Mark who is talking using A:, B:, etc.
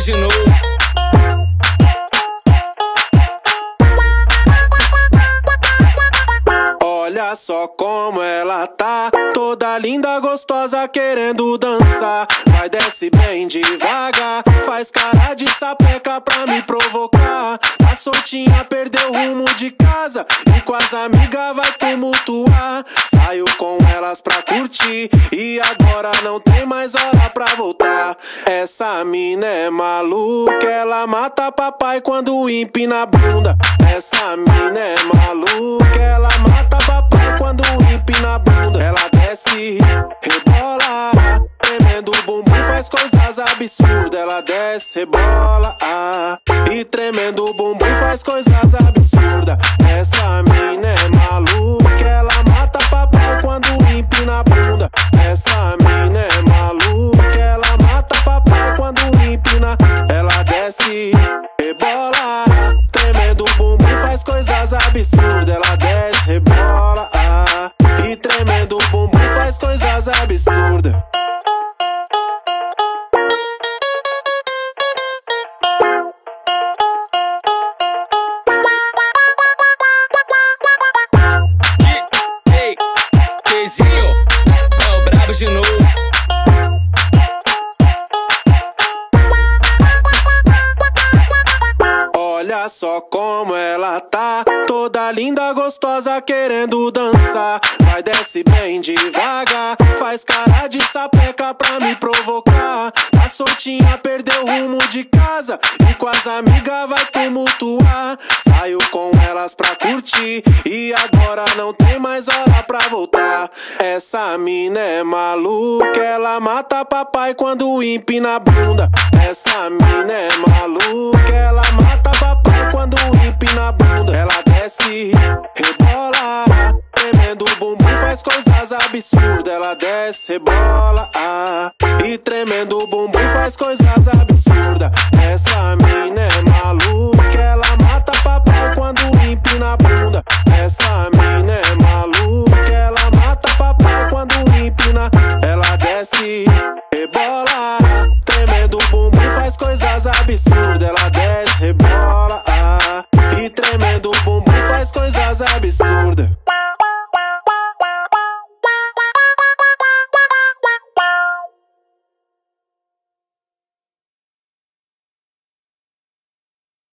A: de novo.
B: Olha só como ela tá, toda linda, gostosa, querendo dançar. Vai, desce bem devagar, faz cara de sapeca pra me provocar. Soltinha perdeu o rumo de casa e com as amigas vai tumultuar. Saiu com elas pra curtir e agora não tem mais hora pra voltar. Essa mina é maluca, ela mata papai quando empina a bunda. Essa mina é maluca, ela mata papai quando empina a bunda. Ela desce, rebola, tremendo o bumbum faz coisas absurdas. Ela desce, rebola, ah, e tremendo o bumbum faz coisas absurdas. Essa mina é maluca, ela mata papai quando empina a bunda. Essa mina é maluca, ela mata papai quando empina. Ela desce, rebola, tremendo o bumbum faz coisas absurdas. Ela desce, rebola, ah, e tremendo o bumbum faz coisas absurdas.
A: De novo.
B: Olha só como ela tá, toda linda, gostosa, querendo dançar. Vai, desce bem devagar, faz cara de sapeca pra me provocar. A soltinha perdeu o rumo de casa e com as amigas vai tumultuar e agora não tem mais hora pra voltar. Essa mina é maluca, ela mata papai quando empina a bunda. Essa mina é maluca, ela mata papai quando empina a bunda. Ela desce, rebola, tremendo o bumbum faz coisas absurdas. Ela desce, rebola, e tremendo o bumbum faz coisas absurdas. Essa mina é maluca. absurda, ela desce, rebola. Ah, e tremendo o bumbum faz coisas absurdas.